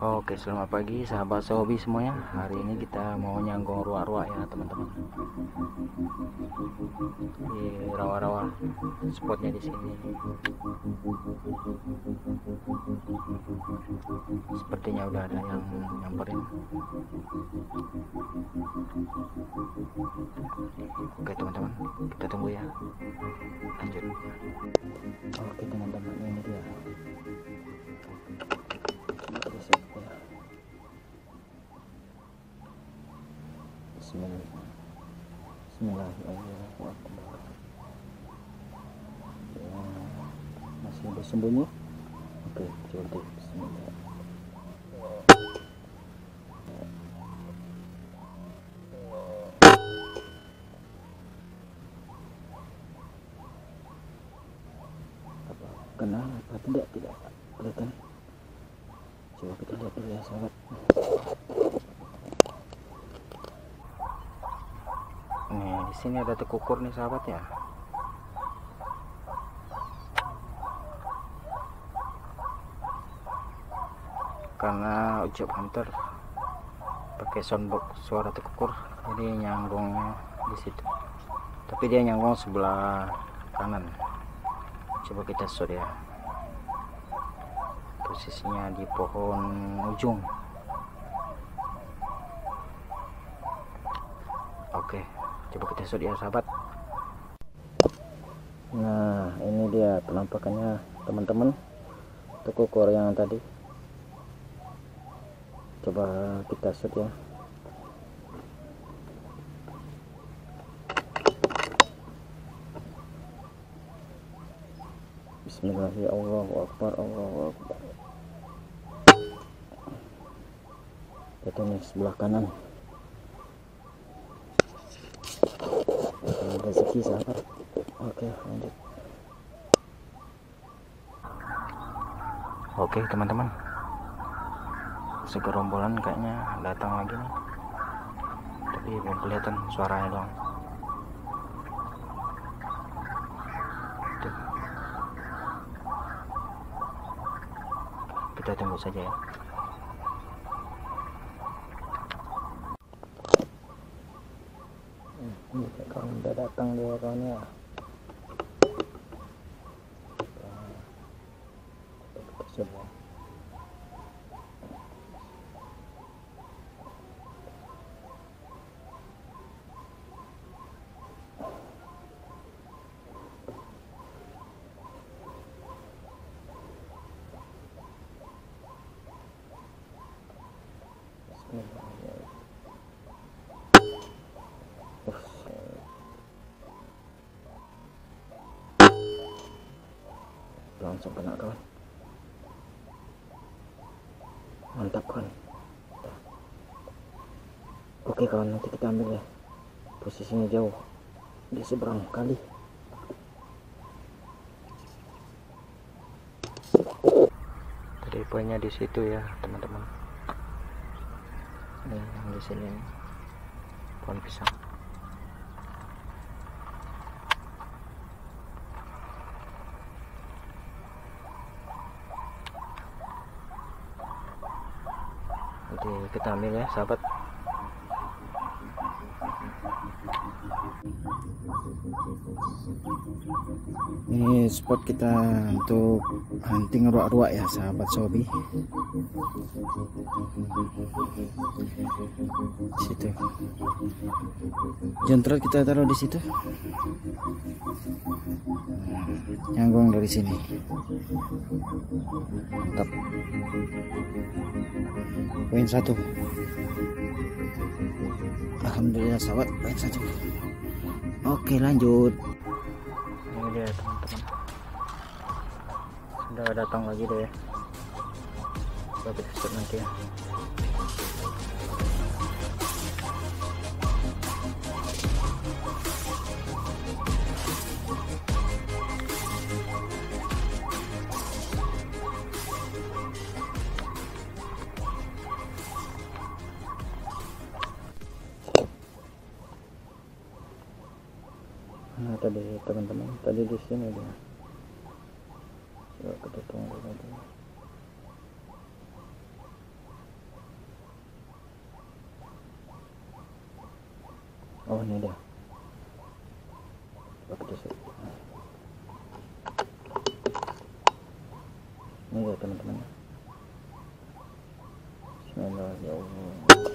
Oke selamat pagi sahabat sobi semuanya. Hari ini kita mau nyanggung ruak-ruak ya teman-teman. Di rawa-rawa spotnya di sini. Sepertinya udah ada yang nyamperin. Oke teman-teman kita tunggu ya. Lanjut. Oke teman-teman ini dia Bismillah. Bismillahirrahmanirrahim. Ya. Oke, coba Bismillah. Apa kenal apa tidak tidak kelihatan. Coba kita lihat dulu ya sahabat. Nih, di sini ada tekukur nih sahabat ya. Karena ucap hunter pakai soundbox suara tekukur, jadi nyanggungnya di situ. Tapi dia nyanggung sebelah kanan. Coba kita shot ya. Posisinya di pohon ujung. Oke, coba kita shoot ya sahabat. Nah, ini dia penampakannya teman-teman. Tekukur yang tadi. Coba kita shoot ya. Bismillahirrahmanirrahim. Allahu Akbar. Itu nih sebelah kanan. Sahabat oke lanjut. Oke teman-teman. Segerombolan kayaknya datang lagi nih. Tapi belum kelihatan suaranya dong Tuh. kita tunggu saja ya ini kawan udah datang dia kawannya kita semua Bismillahirrahmanirrahim langsung kena kawan. Mantap kawan. Oke kawan nanti kita ambil ya posisinya jauh. Di seberang kali. Tadi poinnya di situ ya teman-teman. Ini yang di sini. Pohon pisang nanti kita ambil ya sahabat. Ini spot kita untuk hunting ruak-ruak ya sahabat sobi. Situ. Jentrot kita taruh di situ. Nyanggung dari sini. Mantap poin satu. Alhamdulillah sahabat. Poin satu. Oke lanjut. Ini dia teman-teman. Sudah datang lagi deh. Coba kita nanti. ya nah tadi teman-teman tadi di sini dia. Coba kita tunggu lagi. Oh ini dia. Coba kita set ini dia teman-teman. Bismillahirrahmanirrahim.